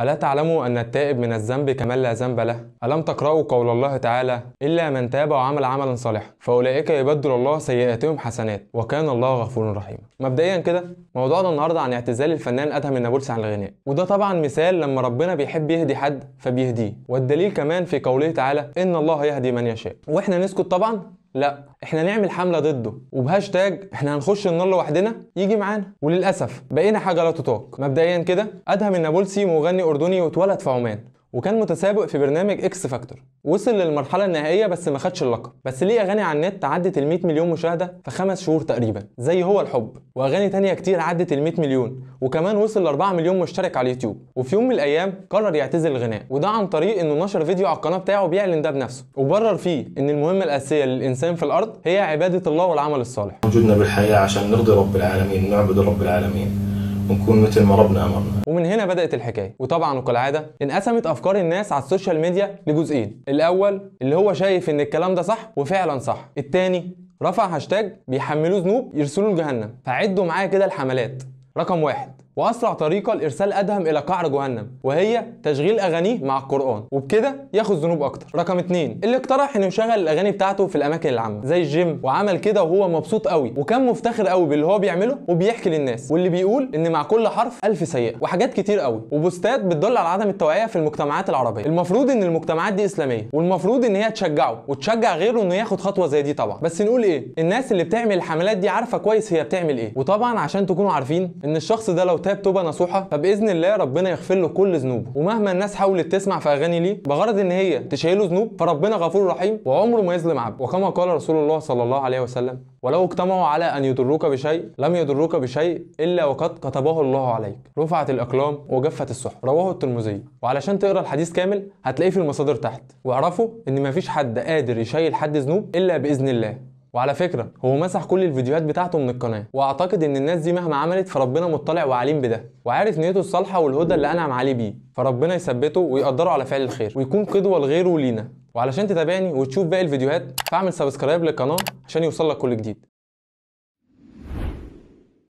ألا تعلموا أن التائب من الذنب كمن لا ذنب له؟ ألم تقرأوا قول الله تعالى إلا من تاب وعمل عملا صالحا فأولئك يبدل الله سيئاتهم حسنات وكان الله غفورا رحيما. مبدئيا كده موضوعنا النهارده عن اعتزال الفنان أدهم النابلسي عن الغناء. وده طبعا مثال لما ربنا بيحب يهدي حد فبيهديه. والدليل كمان في قوله تعالى إن الله يهدي من يشاء. وإحنا نسكت طبعا لا إحنا نعمل حملة ضده وبهاشتاج إحنا هنخش النار لوحدنا يجي معانا. وللأسف بقينا حاجة لا تطاق. مبدئيا كده أدهم النابلسي مغني أردني واتولد في عمان. وكان متسابق في برنامج إكس فاكتور وصل للمرحلة النهائية بس ما خدش اللقب. بس ليه أغاني على النت عدت ال 100 مليون مشاهدة في خمس شهور تقريبا؟ زي هو الحب. وأغاني تانية كتير عدت ال 100 مليون. وكمان وصل ل 4 مليون مشترك على اليوتيوب. وفي يوم من الأيام قرر يعتزل الغناء. وده عن طريق إنه نشر فيديو على القناة بتاعه بيعلن ده بنفسه وبرر فيه إن المهمة الأساسية للإنسان في الأرض هي عبادة الله والعمل الصالح. وجودنا بالحياة عشان نرضي رب العالمين نعبد رب العالمين. ونكون مثل ما ربنا أمرنا. ومن هنا بدأت الحكاية. وطبعا وكالعادة انقسمت أفكار الناس على ال social media لجزئين. الأول اللي هو شايف إن الكلام ده صح وفعلا صح. التاني رفع هاشتاج بيحملوه ذنوب يرسلوه لجهنم. فعدوا معايا كده الحملات. رقم واحد. وأسرع طريقة لإرسال أدهم إلى قعر جهنم وهي تشغيل أغانيه مع القرآن وبكده ياخد ذنوب أكتر. رقم اتنين اللي اقترح إنه يشغل الأغاني بتاعته في الأماكن العامة زي الجيم وعمل كده وهو مبسوط قوي وكان مفتخر قوي باللي هو بيعمله وبيحكي للناس واللي بيقول إن مع كل حرف ألف سيئة وحاجات كتير قوي وبوستات بتدل على عدم التوعية في المجتمعات العربية. المفروض إن المجتمعات دي إسلامية والمفروض إن هي تشجعه وتشجع غيره إنه ياخد خطوة زي دي طبعا. بس نقول إيه؟ الناس اللي بتعمل الحملات دي عارفة كويس هي بتعمل إيه. وطبعا عشان تكونوا عارفين إن الشخص ده لو تاب توبة نصوحة فبإذن الله ربنا يغفر له كل ذنوبه. ومهما الناس حاولت تسمع في أغاني ليه بغرض إن هي تشيله ذنوب فربنا غفور رحيم وعمره ما يظلم عبد وكما قال رسول الله صلى الله عليه وسلم ولو اجتمعوا على أن يضروك بشيء لم يضروك بشيء إلا وقد كتبه الله عليك. رفعت الأقلام وجفت الصحف رواه الترمذي. وعلشان تقرأ الحديث كامل هتلاقيه في المصادر تحت. واعرفوا إن مفيش حد قادر يشيل حد ذنوب إلا بإذن الله. وعلى فكرة هو مسح كل الفيديوهات بتاعته من القناة. وأعتقد إن الناس دي مهما عملت فربنا مطلع وعليم بده. وعارف نيته الصالحة والهدى اللي أنعم عليه بيه. فربنا يثبته ويقدره على فعل الخير. ويكون قدوة لغيره ولينا. وعلشان تتابعني وتشوف باقي الفيديوهات فاعمل سبسكرايب للقناة عشان يوصلك كل جديد.